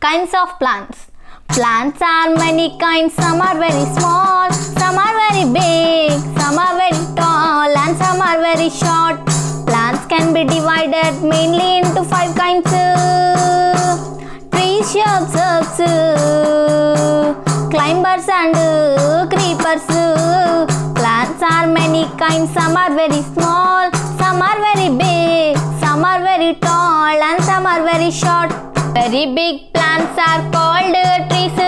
kinds of plants. Plants are many kinds, some are very small, some are very big, some are very tall, and some are very short. Plants can be divided mainly into five kinds trees, shrubs, climbers, and creepers. Plants are many kinds, some are very small, some are very big, some are very tall, and some are very short. Very big plants are called trees.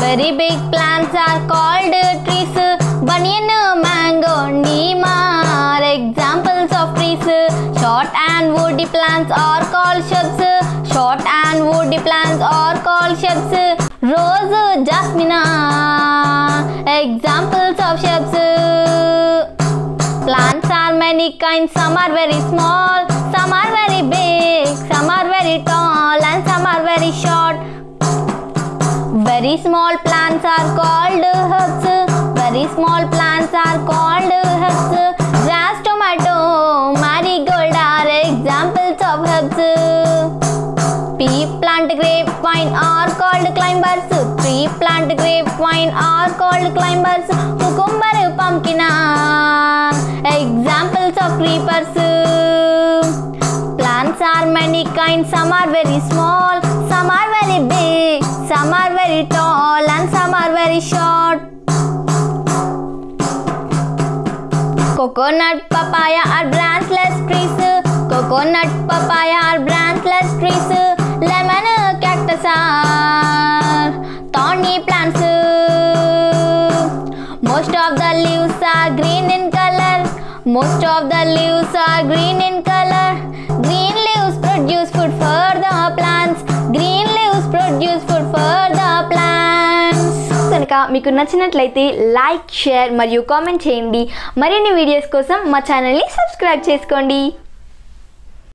Very big plants are called trees. Banyan, mango, neem are examples of trees. Short and woody plants are called shrubs. Short and woody plants are called shrubs. Rose, jasmine examples of shrubs. Plants are many kinds, some are very small, some are very big, some are Very small plants are called herbs. Very small plants are called herbs. Grass, tomato, marigold are examples of herbs. Pea plant, grapevine are called climbers. Tree plant, grapevine are called climbers. Cucumber, pumpkin are examples of creepers. Plants are many kinds, some are very small, some are very big, some are very tall, and some are very short. Coconut, papaya are branchless trees. Coconut, papaya are branchless trees. Lemon, cactus are thorny plants. Most of the leaves are green in color. Most of the leaves are green in color. కనుక మీకు నచ్చినట్లయితే like share మరియు comment చేయండి. మరిన్ని videos కోసం మా ఛానల్ని subscribe చేసుకోండి.